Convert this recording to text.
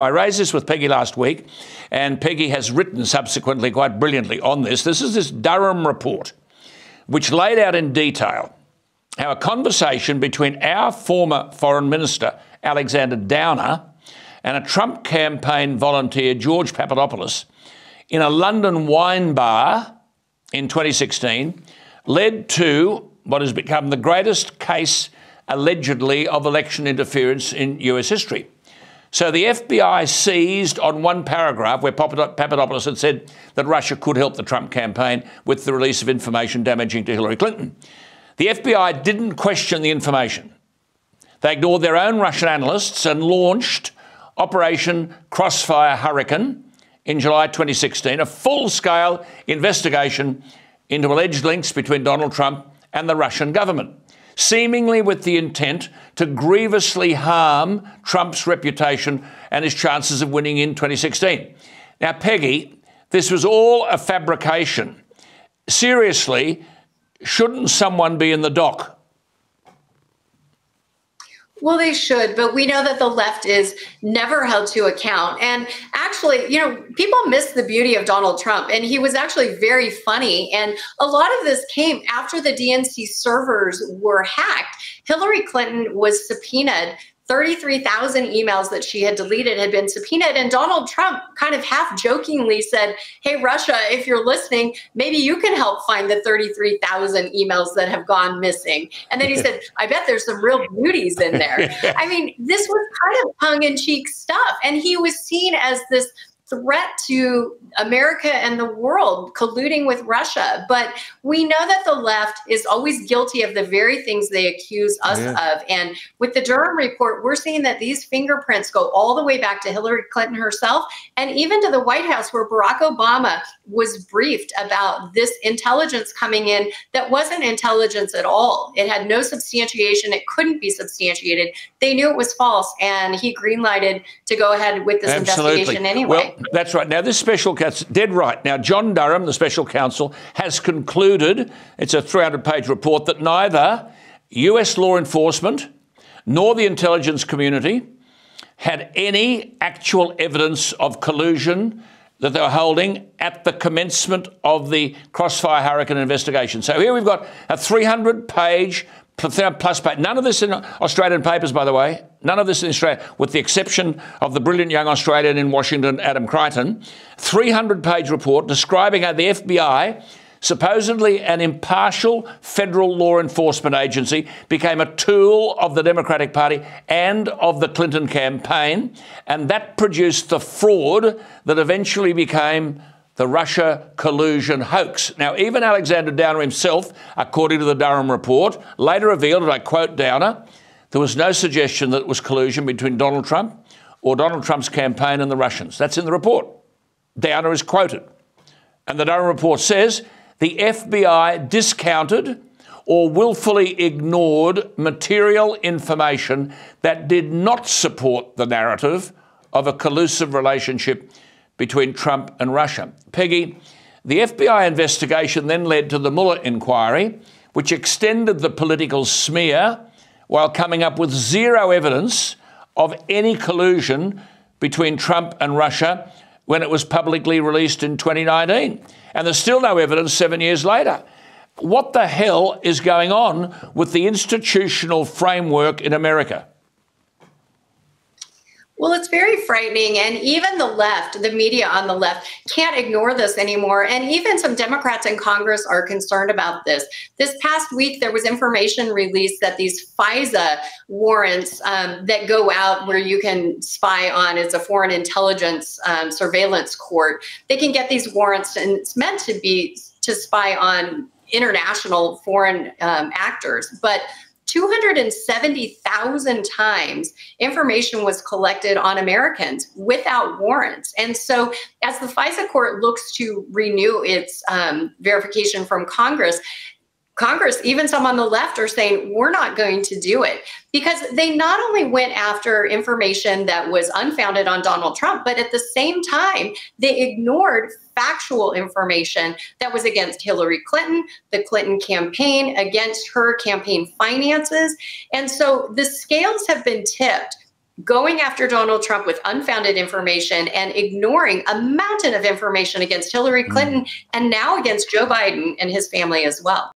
I raised this with Peggy last week, and Peggy has written subsequently quite brilliantly on this. This is this Durham report, which laid out in detail how a conversation between our former Foreign Minister, Alexander Downer, and a Trump campaign volunteer, George Papadopoulos, in a London wine bar in 2016 led to what has become the greatest case allegedly of election interference in US history. So the FBI seized on one paragraph where Papadopoulos had said that Russia could help the Trump campaign with the release of information damaging to Hillary Clinton. The FBI didn't question the information. They ignored their own Russian analysts and launched Operation Crossfire Hurricane in July 2016, a full scale investigation into alleged links between Donald Trump and the Russian government seemingly with the intent to grievously harm Trump's reputation and his chances of winning in 2016. Now, Peggy, this was all a fabrication. Seriously, shouldn't someone be in the dock well, they should, but we know that the left is never held to account. And actually, you know, people miss the beauty of Donald Trump, and he was actually very funny. And a lot of this came after the DNC servers were hacked. Hillary Clinton was subpoenaed 33,000 emails that she had deleted had been subpoenaed. And Donald Trump kind of half jokingly said, Hey, Russia, if you're listening, maybe you can help find the 33,000 emails that have gone missing. And then he said, I bet there's some real beauties in there. I mean, this was kind of tongue in cheek stuff. And he was seen as this threat to America and the world colluding with Russia. But we know that the left is always guilty of the very things they accuse us yeah. of. And with the Durham report, we're seeing that these fingerprints go all the way back to Hillary Clinton herself and even to the White House, where Barack Obama was briefed about this intelligence coming in that wasn't intelligence at all. It had no substantiation, it couldn't be substantiated. They knew it was false, and he greenlighted to go ahead with this Absolutely. investigation anyway. Well, that's right. Now, this special counsel, dead right. Now, John Durham, the special counsel, has concluded, it's a 300 page report, that neither US law enforcement nor the intelligence community had any actual evidence of collusion that they were holding at the commencement of the Crossfire Hurricane investigation. So here we've got a 300 page plus page. None of this in Australian papers, by the way. None of this in Australia, with the exception of the brilliant young Australian in Washington, Adam Creighton. 300 page report describing how the FBI, supposedly an impartial federal law enforcement agency, became a tool of the Democratic Party and of the Clinton campaign. And that produced the fraud that eventually became the Russia collusion hoax. Now, even Alexander Downer himself, according to the Durham report, later revealed, and I quote Downer, there was no suggestion that it was collusion between Donald Trump or Donald Trump's campaign and the Russians. That's in the report. Downer is quoted. And the Durham report says the FBI discounted or willfully ignored material information that did not support the narrative of a collusive relationship between Trump and Russia. Peggy, the FBI investigation then led to the Mueller inquiry, which extended the political smear while coming up with zero evidence of any collusion between Trump and Russia when it was publicly released in 2019. And there's still no evidence seven years later. What the hell is going on with the institutional framework in America? Well, it's very frightening. And even the left, the media on the left, can't ignore this anymore. And even some Democrats in Congress are concerned about this. This past week, there was information released that these FISA warrants um, that go out where you can spy on, it's a foreign intelligence um, surveillance court, they can get these warrants, and it's meant to be to spy on international foreign um, actors. But 270,000 times information was collected on Americans without warrants. And so, as the FISA court looks to renew its um, verification from Congress, Congress, even some on the left, are saying we're not going to do it because they not only went after information that was unfounded on Donald Trump, but at the same time, they ignored factual information that was against Hillary Clinton, the Clinton campaign, against her campaign finances. And so the scales have been tipped going after Donald Trump with unfounded information and ignoring a mountain of information against Hillary Clinton mm. and now against Joe Biden and his family as well.